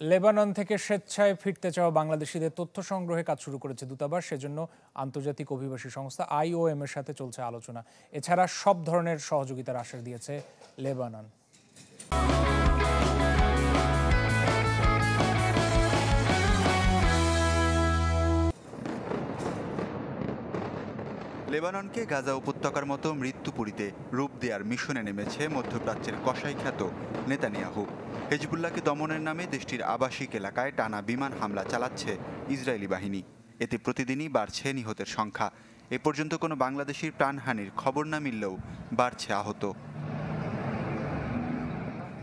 Lebanon থেকে স্বেচ্ছায় ফিরতে চাওয়া বাংলাদেশিদের তথ্য সংগ্রহে কাজ শুরু করেছে দূতাবাস। সেজন্য আন্তর্জাতিক অভিবাসী সংস্থা আইওএম এর সাথে চলছে আলোচনা। এছাড়া সব ধরনের সহযোগিতার আশ্বাস দিয়েছে লেবানন। লেবাননকে গাজা উপত্যকার মতো মৃত্যুপুরীতে রূপ দেওয়ার মিশনে নেমেছে মধ্যপ্রাচ্যের কসাই খ্যাত নেতানিয়াহু। হেজবুল্লাহকে দমনের নামে দেশটির আবাসিক এলাকায় টানা বিমান হামলা চালাচ্ছে ইসরায়েলি বাহিনী। এতে প্রতিদিনই বাড়ছে নিহতের সংখ্যা। এ পর্যন্ত কোনো বাংলাদেশির প্রাণহানির খবর না মিললেও বাড়ছে আহত।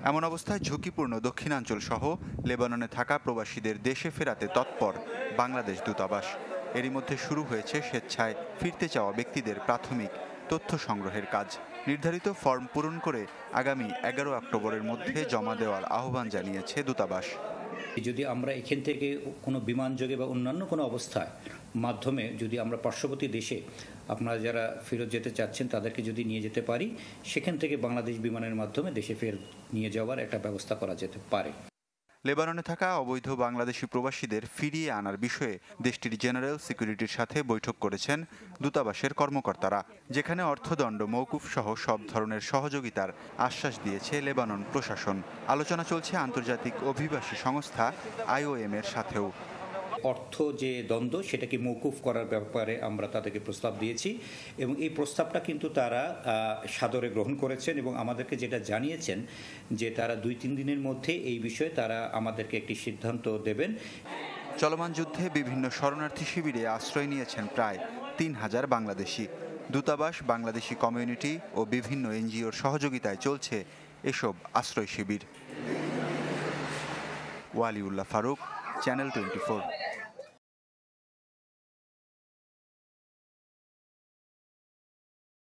এমন অবস্থায় ঝুঁকিপূর্ণ দক্ষিণাঞ্চল সহ লেবাননে থাকা প্রবাসীদের দেশে ফেরাতে তৎপর বাংলাদেশ দূতাবাস। এরই মধ্যে শুরু হয়েছে স্বেচ্ছায় ফিরতে চাওয়া ব্যক্তিদের প্রাথমিক তথ্য সংগ্রহের কাজ। নির্ধারিত ফর্ম পূরণ করে আগামী এগারো অক্টোবরের মধ্যে জমা দেওয়ার আহ্বান জানিয়েছে দূতাবাস। যদি আমরা এখান থেকে কোনো বিমান যোগে বা অন্যান্য কোনো অবস্থায় মাধ্যমে যদি আমরা পার্শ্ববর্তী দেশে আপনারা যারা ফেরত যেতে চাচ্ছেন তাদেরকে যদি নিয়ে যেতে পারি, সেখান থেকে বাংলাদেশ বিমানের মাধ্যমে দেশে ফের নিয়ে যাওয়ার একটা ব্যবস্থা করা যেতে পারে। লেবাননে থাকা অবৈধ বাংলাদেশি প্রবাসীদের ফিরিয়ে আনার বিষয়ে দেশটির জেনারেল সিকিউরিটির সাথে বৈঠক করেছেন দূতাবাসের কর্মকর্তারা, যেখানে অর্থদণ্ড মৌকুফ সহ সব ধরনের সহযোগিতার আশ্বাস দিয়েছে লেবানন প্রশাসন। আলোচনা চলছে আন্তর্জাতিক অভিবাসী সংস্থা আইওএম এর সাথেও। অর্থ যে দ্বন্দ্ব সেটাকে মৌকুফ করার ব্যাপারে আমরা তাদেরকে প্রস্তাব দিয়েছি এবং এই প্রস্তাবটা কিন্তু তারা সাদরে গ্রহণ করেছেন এবং আমাদেরকে যেটা জানিয়েছেন যে তারা দুই তিন দিনের মধ্যে এই বিষয়ে তারা আমাদেরকে একটি সিদ্ধান্ত দেবেন। চলমান যুদ্ধে বিভিন্ন শরণার্থী শিবিরে আশ্রয় নিয়েছেন প্রায় তিন হাজার বাংলাদেশি। দূতাবাস, বাংলাদেশি কমিউনিটি ও বিভিন্ন এনজিওর সহযোগিতায় চলছে এসব আশ্রয় শিবির। ওয়ালিউল্লাহ ফারুক Channel 24.